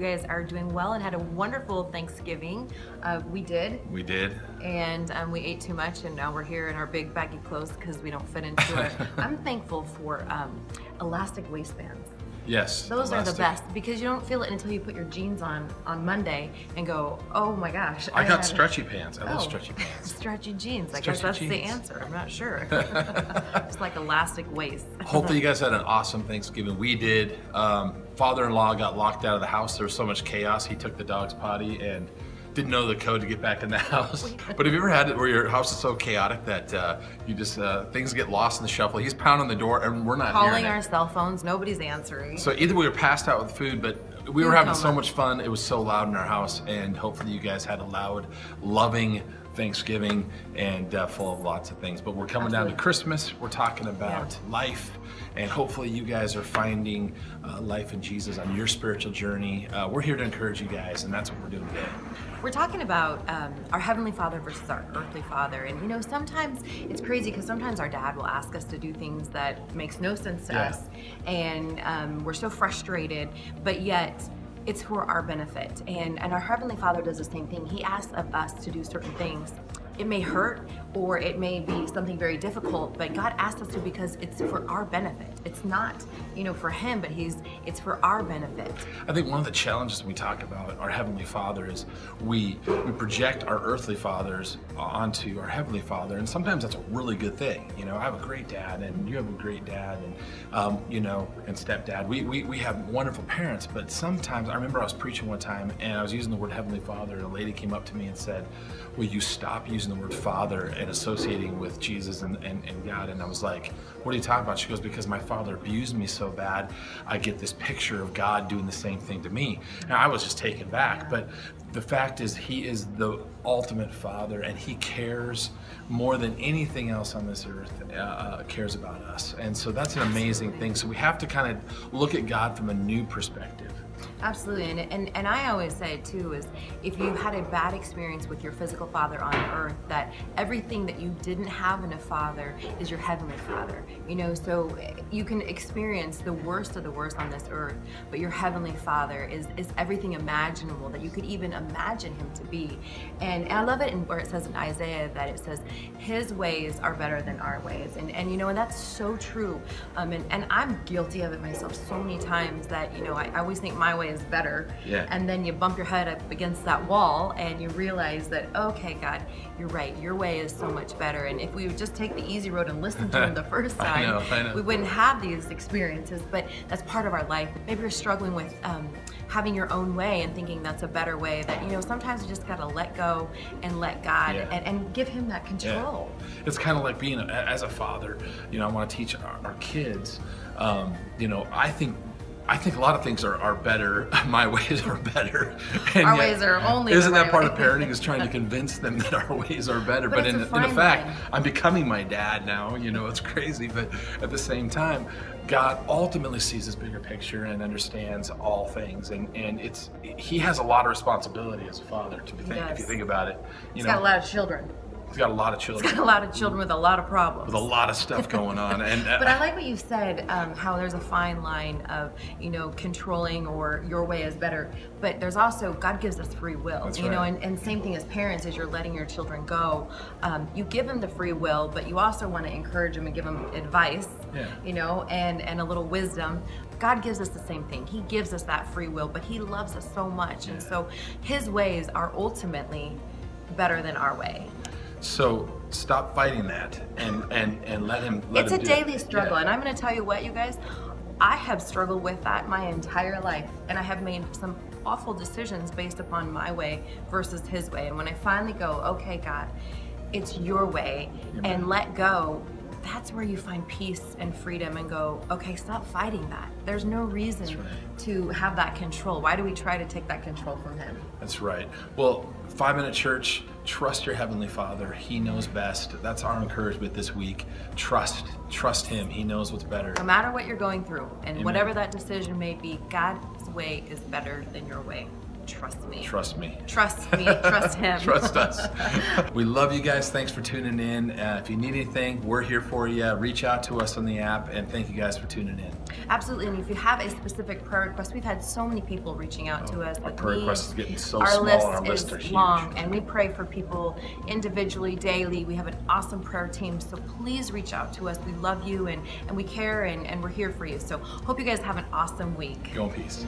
guys are doing well and had a wonderful Thanksgiving. Uh, we did. We did. And um, we ate too much, and now we're here in our big baggy clothes because we don't fit into it. I'm thankful for um, elastic waistbands. Yes. Those are the best because you don't feel it until you put your jeans on on Monday and go, oh my gosh. I, I got stretchy pants. I oh, love stretchy pants. Stretchy jeans. I guess that's jeans. the answer. I'm not sure. it's like elastic waist. Hopefully you guys had an awesome Thanksgiving. We did. Um, father-in-law got locked out of the house. There was so much chaos. He took the dog's potty and didn't know the code to get back in the house. but have you ever had it where your house is so chaotic that uh, you just uh, things get lost in the shuffle? He's pounding the door and we're not calling our cell phones. Nobody's answering. So either we were passed out with food, but we were having so much fun. It was so loud in our house, and hopefully you guys had a loud, loving Thanksgiving and uh, full of lots of things. But we're coming Absolutely. down to Christmas. We're talking about yeah. life, and hopefully you guys are finding uh, life in Jesus on your spiritual journey. Uh, we're here to encourage you guys, and that's what we're doing today. We're talking about um, our Heavenly Father versus our earthly Father. And you know, sometimes it's crazy because sometimes our dad will ask us to do things that makes no sense to yeah. us. And um, we're so frustrated, but yet it's for our benefit. And, and our Heavenly Father does the same thing. He asks of us to do certain things it may hurt or it may be something very difficult, but God asked us to because it's for our benefit. It's not, you know, for him, but he's it's for our benefit. I think one of the challenges we talk about our heavenly Father is we we project our earthly fathers onto our heavenly Father, and sometimes that's a really good thing. You know, I have a great dad, and you have a great dad, and um, you know, and stepdad. We, we we have wonderful parents, but sometimes I remember I was preaching one time, and I was using the word heavenly Father, and a lady came up to me and said, "Will you stop using using the word father and associating with Jesus and, and, and, God. And I was like, what are you talking about? She goes, because my father abused me so bad, I get this picture of God doing the same thing to me. And I was just taken back. But the fact is, he is the ultimate father and he cares more than anything else on this earth uh, uh cares about us. And so that's an amazing thing. So we have to kind of look at God from a new perspective. Absolutely, and, and and I always say too is if you had a bad experience with your physical father on earth, that everything that you didn't have in a father is your heavenly father. You know, so you can experience the worst of the worst on this earth, but your heavenly father is is everything imaginable that you could even imagine him to be. And, and I love it in where it says in Isaiah that it says his ways are better than our ways, and and you know, and that's so true. Um, and and I'm guilty of it myself so many times that you know I, I always think my way is better. Yeah. And then you bump your head up against that wall and you realize that, okay, God, you're right. Your way is so much better. And if we would just take the easy road and listen to him the first time, I know, I know. we wouldn't have these experiences. But that's part of our life. Maybe you're struggling with um, having your own way and thinking that's a better way. That, you know, sometimes you just got to let go and let God yeah. and, and, give him that control. Yeah. It's kind of like being, a, as a father, you know, I want to teach our, our kids, um, you know, I think I think a lot of things are, are better. My ways are better. And our ways are only. Isn't that part of parenting is trying to convince them that our ways are better? But, but in, in fact, line. I'm becoming my dad now. You know, it's crazy. But at the same time, God ultimately sees this bigger picture and understands all things, and and it's He has a lot of responsibility as a father. To be think, if you think about it, you He's know, got a lot of children. He's got a lot of children. He's got a lot of children with a lot of problems. With a lot of stuff going on. And uh, but I like what you said, um, how there's a fine line of you know controlling or your way is better. But there's also God gives us free will. That's you right. know, and, and same thing as parents, as you're letting your children go, um, you give them the free will, but you also want to encourage them and give them advice. Yeah. You know, and and a little wisdom. God gives us the same thing. He gives us that free will, but He loves us so much, yeah. and so His ways are ultimately better than our way. So stop fighting that and and and let him. Let it's him a daily it. struggle, yeah. and I'm going to tell you what, you guys. I have struggled with that my entire life, and I have made some awful decisions based upon my way versus his way. And when I finally go, okay, God, it's your way, Amen. and let go, that's where you find peace and freedom and go, okay, stop fighting that. There's no reason right. to have that control. Why do we try to take that control from him? That's right. Well, Five Minute Church, trust your Heavenly Father. He knows best. That's our encouragement this week. Trust, trust Him. He knows what's better. No matter what you're going through and Amen. whatever that decision may be, God's way is better than your way. Trust me. Trust me. Trust me. Trust him. Trust us. we love you guys. Thanks for tuning in. Uh, if you need anything, we're here for you. Reach out to us on the app, and thank you guys for tuning in. Absolutely. And if you have a specific prayer request, we've had so many people reaching out to us. Our prayer request is getting so our small, list our lists is huge. long, and we pray for people individually, daily. We have an awesome prayer team, so please reach out to us. We love you, and, and we care, and, and we're here for you. So hope you guys have an awesome week. Go in peace.